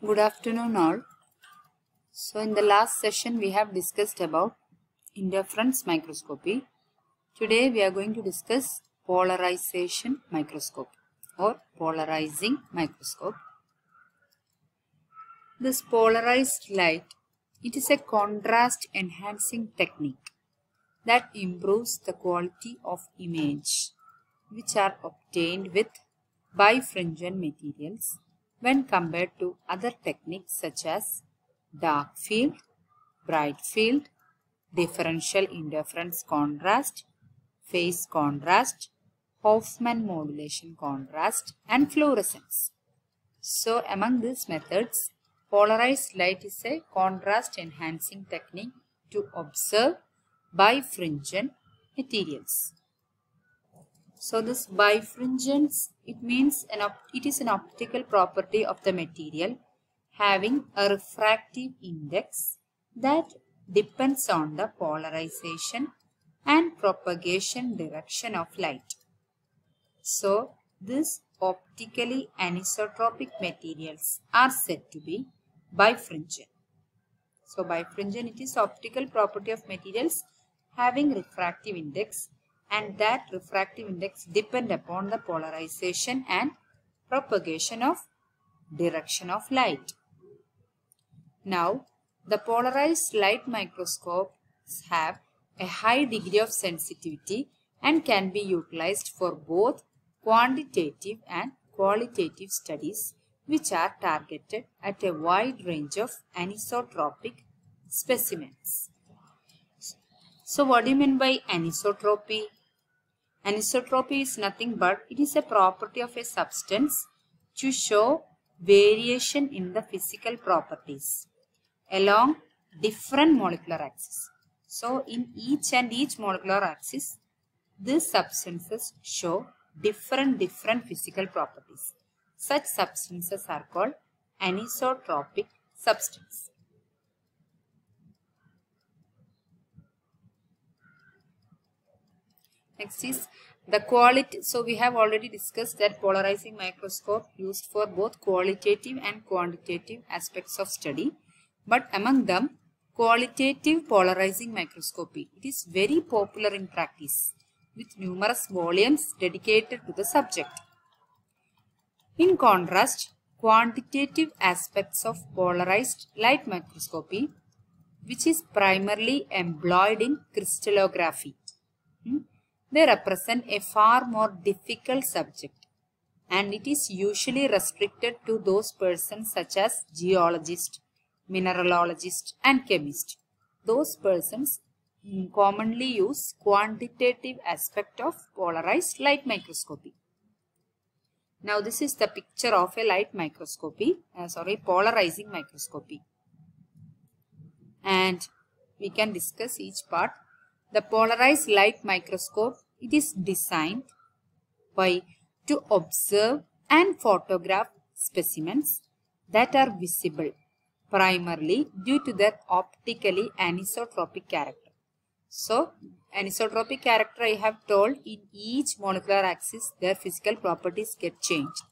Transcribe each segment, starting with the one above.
Good afternoon all. So in the last session we have discussed about interference microscopy. Today we are going to discuss polarization microscope or polarizing microscope. This polarized light, it is a contrast enhancing technique that improves the quality of image which are obtained with bifringent materials when compared to other techniques such as dark field, bright field, differential interference contrast, phase contrast, Hoffman modulation contrast and fluorescence. So among these methods, polarized light is a contrast enhancing technique to observe bifringent materials. So this bifringence, it means an it is an optical property of the material having a refractive index that depends on the polarization and propagation direction of light. So these optically anisotropic materials are said to be bifringent. So bifringent it is optical property of materials having refractive index and that refractive index depend upon the polarization and propagation of direction of light. Now, the polarized light microscopes have a high degree of sensitivity and can be utilized for both quantitative and qualitative studies which are targeted at a wide range of anisotropic specimens. So what do you mean by anisotropy? Anisotropy is nothing but it is a property of a substance to show variation in the physical properties along different molecular axes. So in each and each molecular axis, these substances show different different physical properties. Such substances are called anisotropic substance. Next is the quality. So we have already discussed that polarizing microscope used for both qualitative and quantitative aspects of study. But among them, qualitative polarizing microscopy. It is very popular in practice with numerous volumes dedicated to the subject. In contrast, quantitative aspects of polarized light microscopy, which is primarily employed in crystallography, hmm, they represent a far more difficult subject and it is usually restricted to those persons such as geologists, mineralogists and chemists. Those persons commonly use quantitative aspect of polarized light microscopy. Now this is the picture of a light microscopy, uh, sorry polarizing microscopy and we can discuss each part. The polarized light microscope, it is designed by to observe and photograph specimens that are visible primarily due to their optically anisotropic character. So, anisotropic character I have told in each molecular axis their physical properties get changed.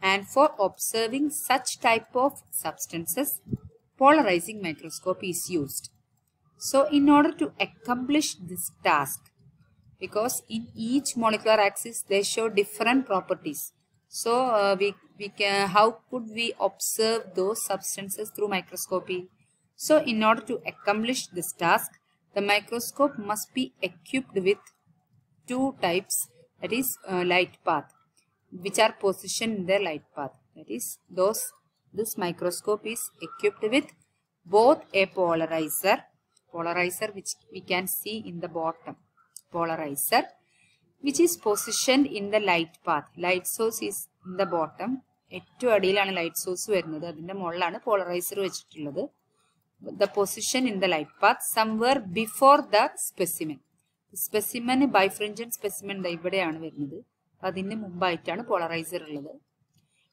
And for observing such type of substances, polarizing microscope is used. So in order to accomplish this task, because in each molecular axis they show different properties. So uh, we, we can, how could we observe those substances through microscopy? So in order to accomplish this task, the microscope must be equipped with two types that is uh, light path which are positioned in their light path. That is those this microscope is equipped with both a polarizer polarizer which we can see in the bottom. Polarizer which is positioned in the light path. Light source is in the bottom. ഏറ്റവും അടിയിലാണ് light source വരുന്നത്. അതിന്റെ മുകളിലാണ് polarizer വെച്ചിട്ടുള്ളത്. The position in the light path somewhere before the specimen specimen birefringent specimen ഇവിടെയാണ് വരുന്നത്. അതിന് മുമ്പായിട്ടാണ് പോളറൈസർ ഉള്ളത്.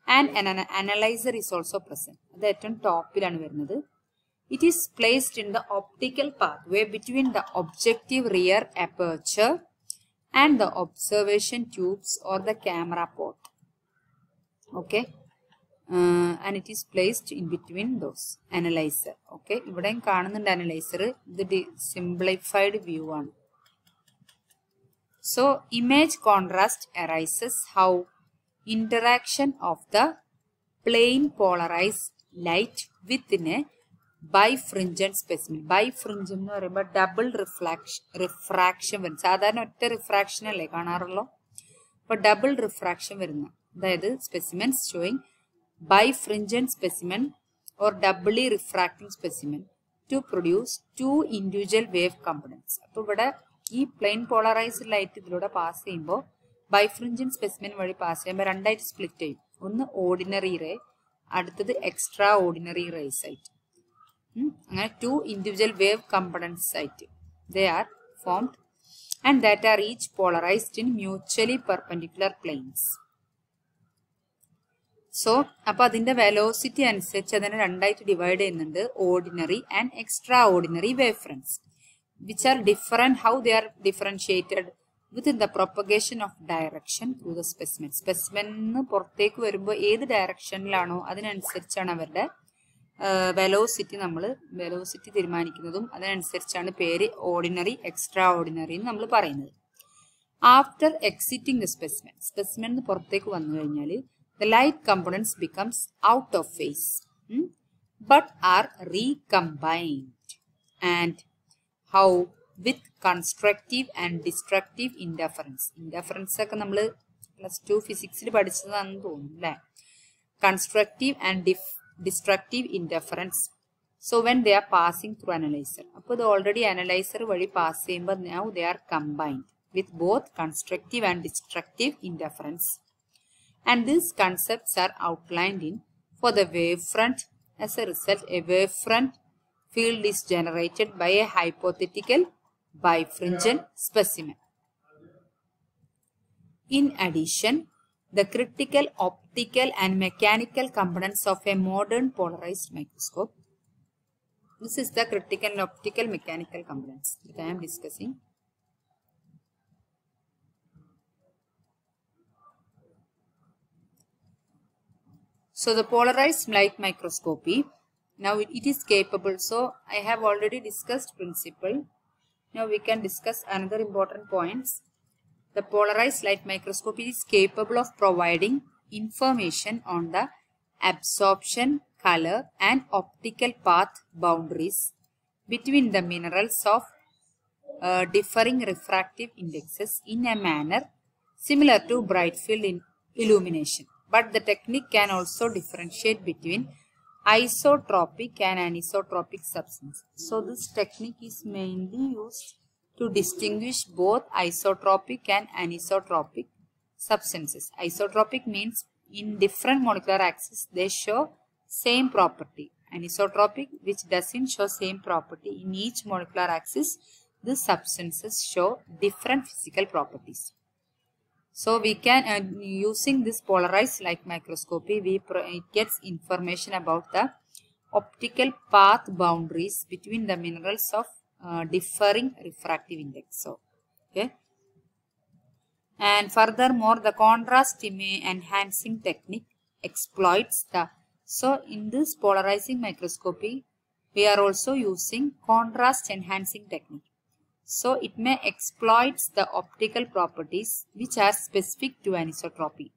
And analyser is also present അത് ഏറ്റവും ടോപ്പിലാണ് വരുന്നത്. It is placed in the optical pathway between the objective rear aperture and the observation tubes or the camera port. Okay. And it is placed in between those analyser okay ഇവിടെയും കാണുന്നുണ്ട് analyser ഇത് simplified view ആണ് so image contrast arises how interaction of the plane polarized light within a birefringent specimen birefringent എന്ന് പറയുമ്പോൾ double reflection refraction വരും. സാധാരണ ഒറ്റ refraction അല്ലേ കാണാറുള്ളൂ? അപ്പൊ ഡബിൾ റിഫ്രാക്ഷൻ വരുന്ന അതായത് specimens showing birefringent specimen or doubly refracting specimen to produce two individual wave components അപ്പൊ ഇവിടെ ഈ പ്ലെയിൻ പോളറൈസ്ഡ് ലൈറ്റ് ഇതിലൂടെ പാസ് ചെയ്യുമ്പോൾ ബൈഫ്രിഞ്ചൻ സ്പെസിമെൻ വഴി പാസ് ചെയ്യുമ്പോൾ രണ്ടായിട്ട് സ്പ്ലിറ്റ് ചെയ്യും. ഒന്ന് ഓർഡിനറി റേ അടുത്തത് എക്സ്ട്രാ ഓർഡിനറി റേസ് ആയിട്ട് അങ്ങനെ ടു ഇൻഡിവിജ്വൽ വേവ് കമ്പണൻസ് ആയിട്ട്. They are formed and that are each polarised in mutually perpendicular planes so അപ്പൊ അതിന്റെ വെലോസിറ്റി അനുസരിച്ച് അതിനെ രണ്ടായിട്ട് ഡിവൈഡ് ചെയ്യുന്നുണ്ട്. Ordinary and extraordinary wave fronts which are different how they are differentiated within the propagation of direction through the specimen സ്പെസിമെന്ന് പുറത്തേക്ക് വരുമ്പോൾ ഏത് ഡയറക്ഷനിലാണോ അതിനനുസരിച്ചാണ് അവരുടെ വെലോസിറ്റി നമ്മൾ വെലോസിറ്റി തീരുമാനിക്കുന്നതും അതിനനുസരിച്ചാണ് പേര് ഓർഡിനറി എക്സ്ട്രാ ഓർഡിനറി എന്ന് നമ്മൾ പറയുന്നത്. After exiting the specimen specimen പുറത്തേക്ക് വന്നു കഴിഞ്ഞാൽ the light components becomes out of phase but are recombined and how with constructive and destructive interference interference ഒക്കെ നമ്മൾ പ്ലസ് ടു ഫിസിക്സിൽ പഠിച്ചതാണെന്ന് തോന്നുന്നു അല്ലേ constructive and diff destructive interference so when they are passing through analyser അപ്പോൾ ഇത് already analyser വഴി pass ചെയ്യുമ്പോൾ now they are combined with both constructive and destructive interference and these concepts R outlined in for the wave front as A result A wave front field is generated by a hypothetical bifringent specimen. In addition, the critical optical and mechanical components of a modern polarized microscope. This is the critical and optical mechanical components that I am discussing. So the polarized light microscopy now it, it is capable so i have already discussed principle now we can discuss another important points the polarized light microscopy is capable of providing information on the absorption color and optical path boundaries between the minerals of uh, differing refractive indexes in a manner similar to bright field in illumination but the technique can also differentiate between isotropic and anisotropic substance. So this technique is mainly used to distinguish both isotropic and anisotropic substances. Isotropic means in different molecular axes they show same property. Anisotropic which doesn't show same property in each molecular axis these substances show different physical properties. So we can uh, using this polarized light microscopy we it gets information about the optical path boundaries between the minerals of uh, differing refractive index. So okay. And furthermore the contrast enhancing technique exploits the so in this polarizing microscopy. We are also using contrast enhancing technique. So it may exploit the optical properties which are specific to anisotropy.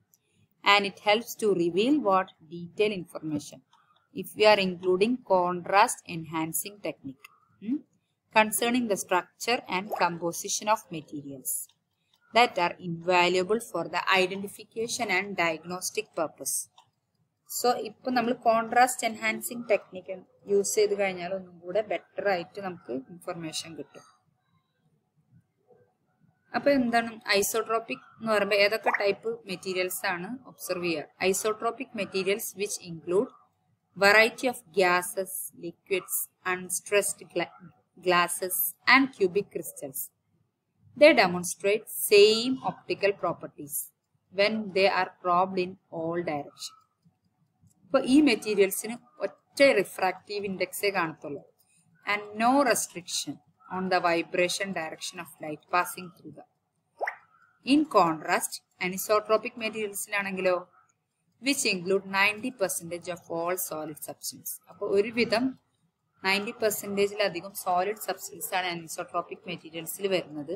And it helps to reveal what detailed information if we are including contrast enhancing technique hmm, concerning the structure and composition of materials that are invaluable for the identification and diagnostic purpose. So ഇപ്പം നമ്മൾ contrast enhancing technique use ചെയ്ത് കഴിഞ്ഞാൽ ഒന്നും കൂടെ better ആയിട്ട് നമുക്ക് information കിട്ടും. അപ്പൊ എന്താണ്? ഐസോട്രോപിക് എന്ന് പറയുമ്പോൾ ഏതൊക്കെ ടൈപ്പ് മെറ്റീരിയൽസ് ആണ് ഒബ്സർവ് ചെയ്യുക? Isotropic materials which include variety of gases liquids unstressed glasses and cubic crystals they demonstrate same optical properties when they are probed in all direction. ഇപ്പോൾ ഈ മെറ്റീരിയൽസിന് ഒറ്റ റിഫ്രാക്റ്റീവ് ഇൻഡെക്സേ കാണത്തുള്ളൂ. And no restriction on the vibration direction of light passing through the in contrast anisotropic മെറ്റീരിയൽസിലാണെങ്കിലോ which include ninety percentage of all solid substance അപ്പോൾ ഒരുവിധം ninety പെർസെന്റേജിലധികം solid substance ആണ് അനിസോട്രോപ്പിക് മെറ്റീരിയൽസിൽ വരുന്നത്.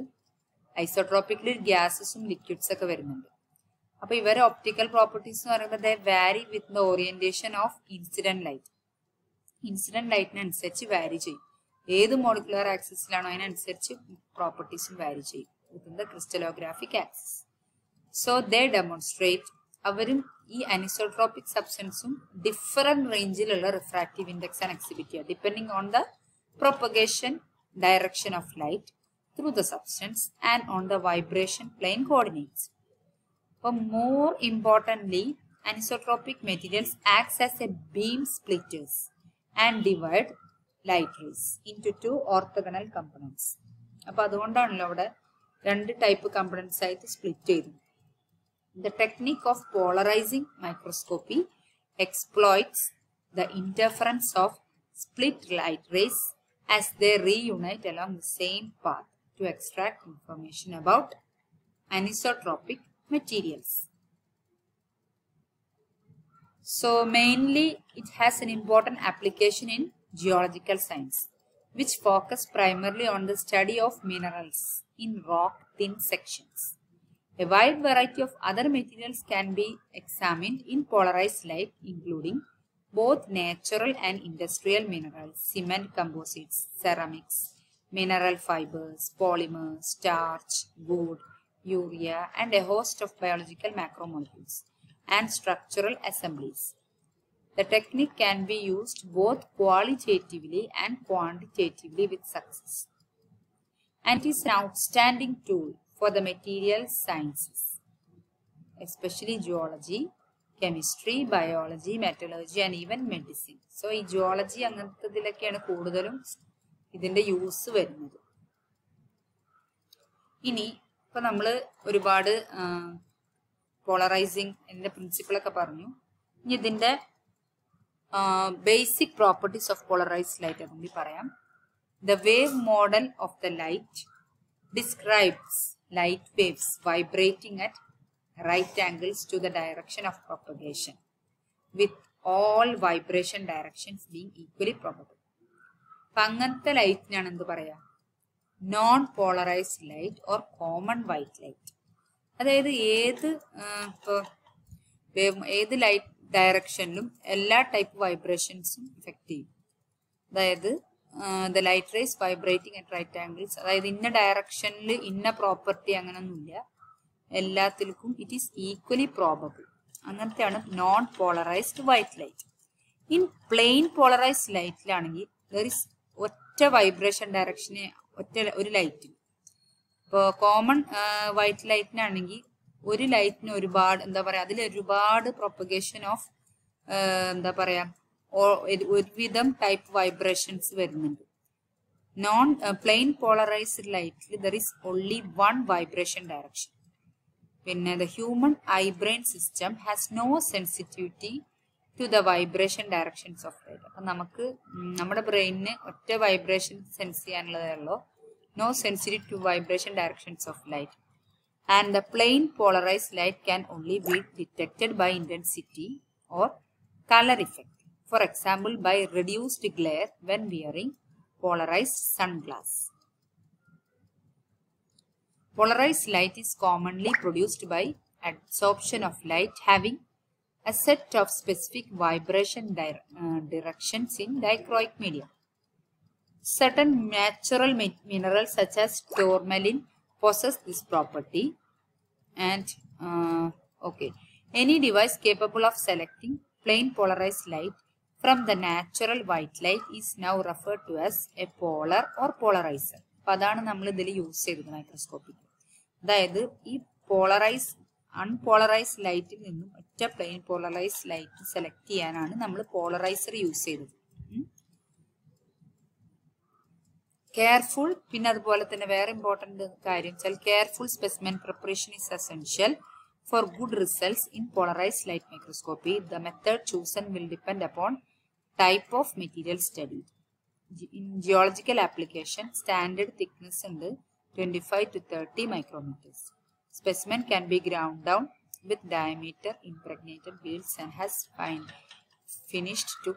ഐസോട്രോപ്പിക്കിൽ ഗ്യാസസും liquids ഒക്കെ വരുന്നുണ്ട്. അപ്പൊ ഇവരെ ഒപ്റ്റിക്കൽ പ്രോപ്പർട്ടീസ് എന്ന് പറയുമ്പോൾ they vary with the orientation of incident light incident ലൈറ്റിനനുസരിച്ച് vary ചെയ്യും. ഏത് മോളിക്കുലർ ആക്സിസിലാണോ അതിനനുസരിച്ച് പ്രോപ്പർട്ടീസും വാരി ചെയ്യും. Within the crystallographic axis so they demonstrate അവരും ഈ അനിസോട്രോപ്പിക് സബ്സ്റ്റൻസും ഡിഫറെന്റ് റേഞ്ചിലുള്ള റിഫ്രാക്റ്റീവ് ഇൻഡെക്സ് ആണ് എക്സിബിറ്റ് ചെയ്യുക. Depending on the propagation direction of light through the substance and on the vibration plain coordinates അപ്പോൾ more importantly അനിസോട്രോപ്പിക് materials ax as A beam splitters and divide light rays in to to orthogonal components അപ്പോൾ അതുകൊണ്ടാണല്ലോ അവിടെ രണ്ട് type components ആയിട്ട് split ചെയ്തത് The technique of polarizing microscopy exploits the interference of split light rays as they reunite along the same path to extract information about anisotropic materials. So mainly it has an important application in geological science which focus primarily on the study of minerals in rock thin sections. A wide variety of other materials can be examined in polarized light including both natural and industrial minerals, cement composites, ceramics, mineral fibers, polymers, starch, wood, urea and a host of biological macromolecules and structural assemblies. The technique can be used both qualitatively and quantitatively with success. And it is an outstanding tool for the material sciences, especially geology, chemistry, biology, metallurgy and even medicine. So, ഈ geology അങ്ങനത്തതിലൊക്കെയാണ് കൂടുതലും ഇതിന്റെ use വരുന്നത്. ഇനി ഇപ്പൊ നമ്മൾ ഒരുപാട് polarising എന്റെ principle ഒക്കെ പറഞ്ഞു. ഇനി ഇതിന്റെ basic properties of polarised light അതുകൊണ്ട് പറയാം. The wave model of the light describes light waves vibrating at right angles to the direction of propagation with all vibration directions being equally probable അപ്പൊ അങ്ങനത്തെ ലൈറ്റിനാണ് എന്ത് പറയാ? Non polarised light or common white light അതായത് ഏത് ഇപ്പോൾ ഏത് light ഡയറക്ഷനിലും എല്ലാ ടൈപ്പ് വൈബ്രേഷൻസും ഇഫക്റ്റ് ചെയ്യും. അതായത് the light rays vibrating at right angles അതായത് ഇന്ന ഡയറക്ഷനിൽ ഇന്ന പ്രോപ്പർട്ടി അങ്ങനൊന്നുമില്ല. എല്ലാത്തിലും it is equally probable അങ്ങനത്തെയാണ് non polarised white light in plane polarised ലൈറ്റിലാണെങ്കിൽ there is ഒറ്റ വൈബ്രേഷൻ ഡയറക്ഷന് ഒറ്റ ഒരു ലൈറ്റിന് ഇപ്പോൾ കോമൺ വൈറ്റ് ലൈറ്റിനാണെങ്കിൽ ഒരു ലൈറ്റിന് ഒരുപാട് എന്താ പറയുക അതിൽ ഒരുപാട് പ്രൊപ്പഗേഷൻ ഓഫ് എന്താ പറയുക ഒരുവിധം ടൈപ്പ് വൈബ്രേഷൻസ് വരുന്നുണ്ട്. നോൺ പ്ലെയിൻ പോളറൈസ്ഡ് ലൈറ്റിൽ there is only one vibration direction പിന്നെ the human eye brain system has no sensitivity to the vibration directions of light അപ്പം നമുക്ക് നമ്മുടെ ബ്രെയിനിന് ഒറ്റ വൈബ്രേഷൻ സെൻസ് ചെയ്യാനുള്ളതേ ഉള്ളൂ no sensitive to vibration directions of light and the plain polarised light can only B detected by intensity or colour effect for example by reduced glare when wearing polarized sunglass. Polarized light is commonly produced by absorption of light having a set of specific vibration di uh, directions in dichroic medium. Certain natural minerals such as tourmaline possess this property and uh, okay any device capable of selecting plain polarized light from the natural white light is now referred to as a polar or polarizer. അപ്പൊ അതാണ് നമ്മൾ ഇതിൽ use ചെയ്തത് മൈക്രോസ്കോപ്പിൽ അതായത് ഈ polarise അൺപോളറൈസ് ലൈറ്റിൽ നിന്നും ഒറ്റ പ്ലെയിൻ പോളറൈസ് ലൈറ്റ് സെലക്ട് ചെയ്യാനാണ് നമ്മൾ പോളറൈസർ യൂസ് ചെയ്തത്. കെയർഫുൾ പിന്നെ അതുപോലെ തന്നെ വേറെ ഇമ്പോർട്ടന്റ് കാര്യം വെച്ചാൽ careful specimen preparation is essential for good results in polarise light microscopy the method chosen will depend upon type of material study in geological application standard thickness ഉണ്ട് twenty five to thirty micrometres Specimen can be ground down with diameter impregnated beads and has fine finished to